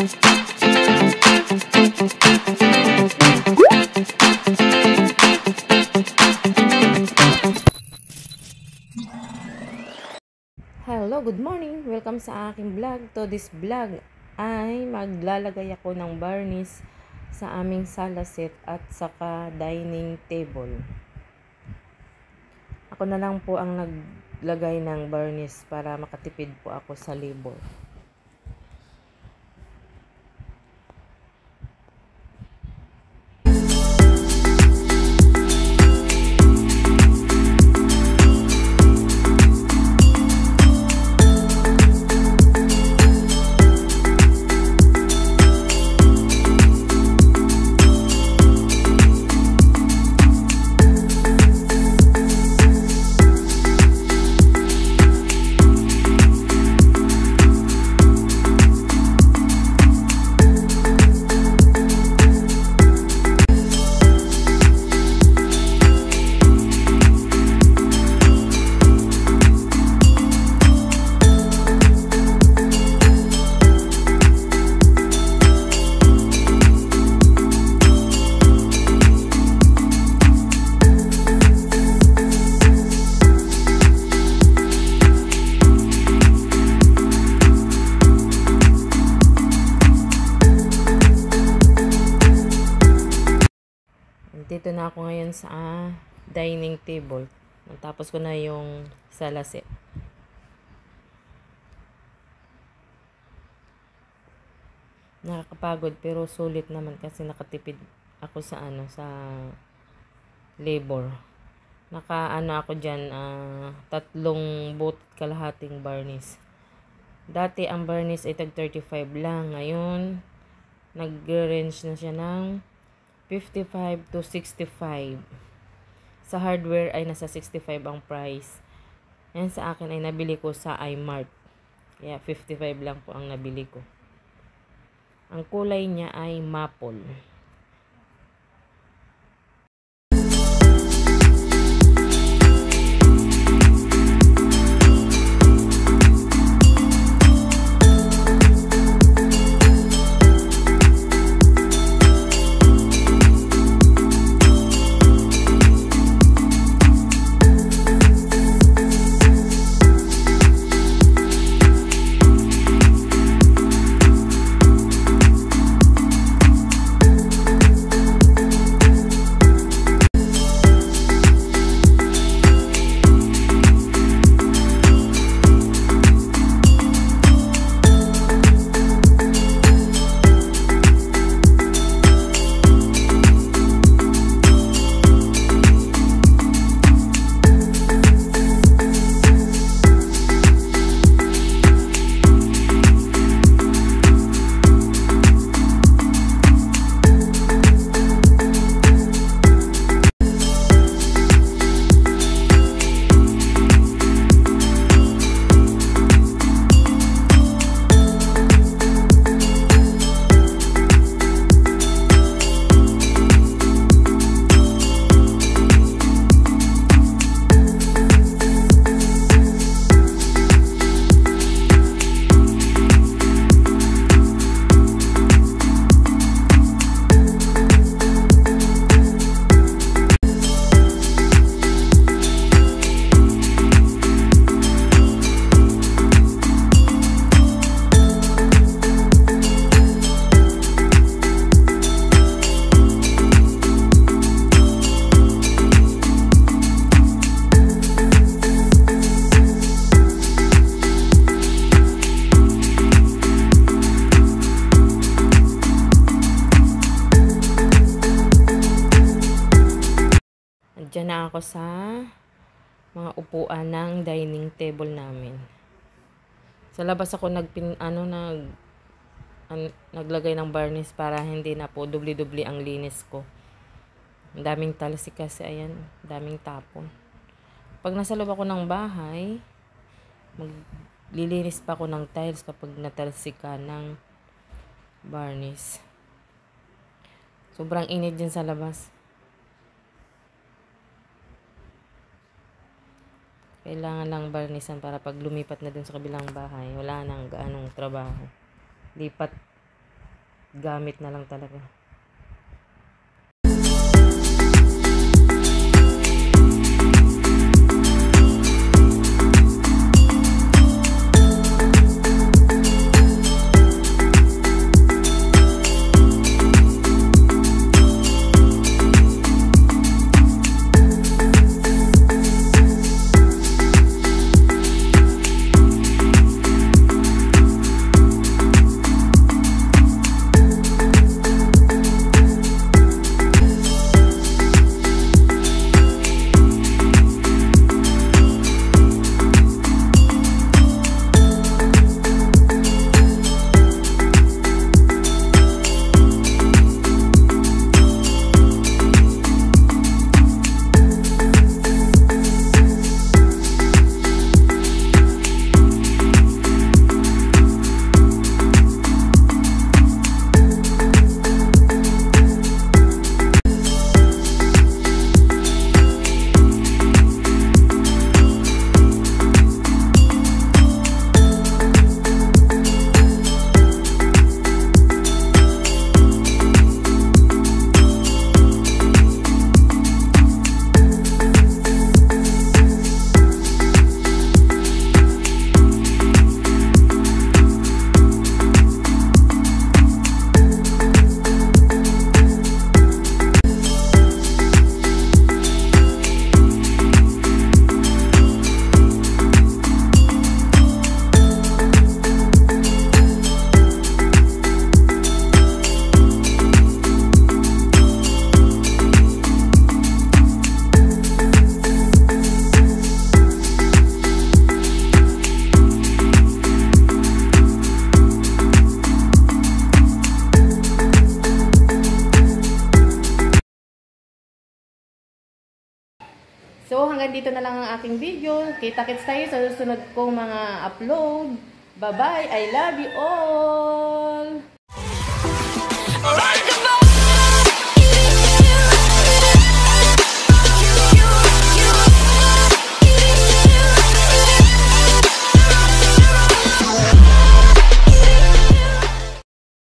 Hello, good morning! Welcome sa aking vlog. To this vlog ay maglalagay ako ng varnish sa aming sala set at saka dining table. Ako na lang po ang naglagay ng varnish para makatipid po ako sa labor. Na ako ngayon sa dining table. Natapos ko na yung sala set. Nakakapagod pero sulit naman kasi nakatipid ako sa ano sa labor. Naka ano ako diyan ah, tatlong boot kalahating varnish. Dati ang varnish ay tag 35 lang. Ngayon nag-range na siya ng 55 to 65. Sa hardware ay nasa 65 ang price. Yan sa akin ay nabili ko sa iMart. Kaya 55 lang po ang nabili ko. Ang kulay niya ay maple. Diyan na ako sa mga upuan ng dining table namin. Sa labas ako nagpin ano nag an, naglagay ng varnish para hindi na po dubli-dubli ang linis ko. Ang daming talsik kasi ayan, daming tapon. Pag nasa loob ako ng bahay, maglilinis pa ako ng tiles kapag natalsika ng varnish. Sobrang init din sa labas. Kailangan lang barnisan para pag lumipat na dun sa kabilang bahay, wala nang gaanong trabaho. Lipat gamit na lang talaga. So, hanggang dito na lang ang aking video. Kita-kits tayo sa susunod kong mga upload. Bye-bye. I love you all!